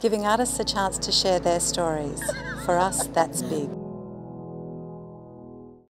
giving artists a chance to share their stories. For us, that's big.